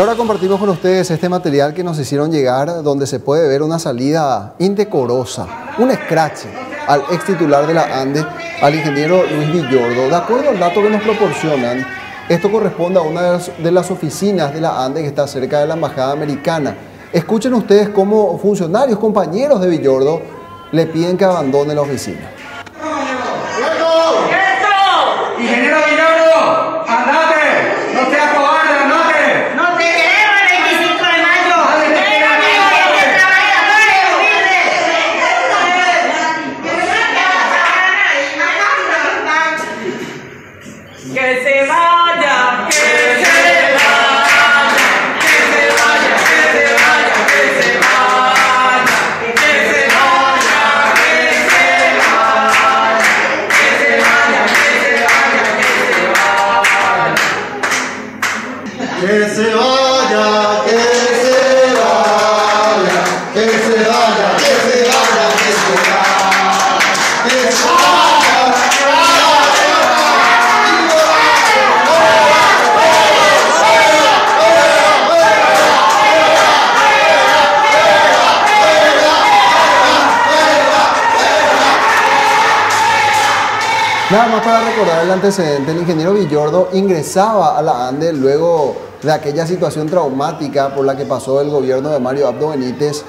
Y ahora compartimos con ustedes este material que nos hicieron llegar donde se puede ver una salida indecorosa, un scratch al ex titular de la ANDE, al ingeniero Luis Villordo. De acuerdo al dato que nos proporcionan, esto corresponde a una de las oficinas de la ANDE que está cerca de la Embajada Americana. Escuchen ustedes cómo funcionarios, compañeros de Villordo, le piden que abandone la oficina. que que se vaya, que se vaya. Que se vaya, que se vaya, que se vaya, que se vaya. Nada más para recordar el antecedente, el ingeniero Villordo ingresaba a la ANDE luego de aquella situación traumática por la que pasó el gobierno de Mario Abdo Benítez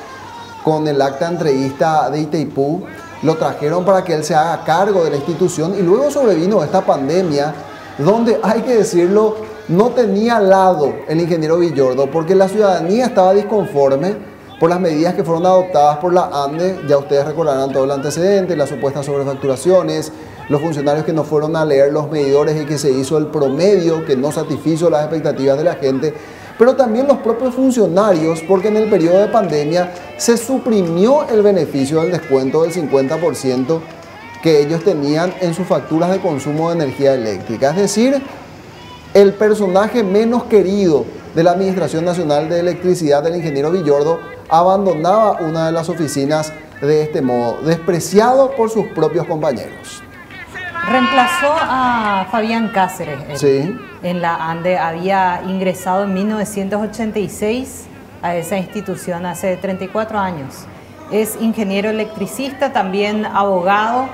con el acta entrevista de Itaipú. Lo trajeron para que él se haga cargo de la institución y luego sobrevino esta pandemia donde, hay que decirlo, no tenía lado el ingeniero Villordo porque la ciudadanía estaba disconforme por las medidas que fueron adoptadas por la ANDE. Ya ustedes recordarán todo el antecedente, las supuestas sobrefacturaciones, los funcionarios que no fueron a leer los medidores y que se hizo el promedio que no satisfizo las expectativas de la gente, pero también los propios funcionarios, porque en el periodo de pandemia se suprimió el beneficio del descuento del 50% que ellos tenían en sus facturas de consumo de energía eléctrica. Es decir, el personaje menos querido de la Administración Nacional de Electricidad del ingeniero Villordo abandonaba una de las oficinas de este modo, despreciado por sus propios compañeros. Reemplazó a Fabián Cáceres. él. Sí. En la ANDE había ingresado en 1986 a esa institución hace 34 años. Es ingeniero electricista, también abogado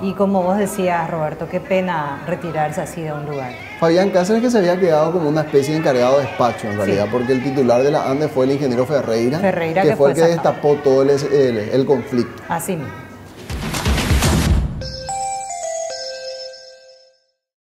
y como vos decías, Roberto, qué pena retirarse así de un lugar. Fabián Cáceres que se había quedado como una especie de encargado de despacho en realidad, Sí. porque el titular de la ANDE fue el ingeniero Ferreira, Ferreira, que, que fue el que sacado. destapó todo el, el- el conflicto. Así mismo.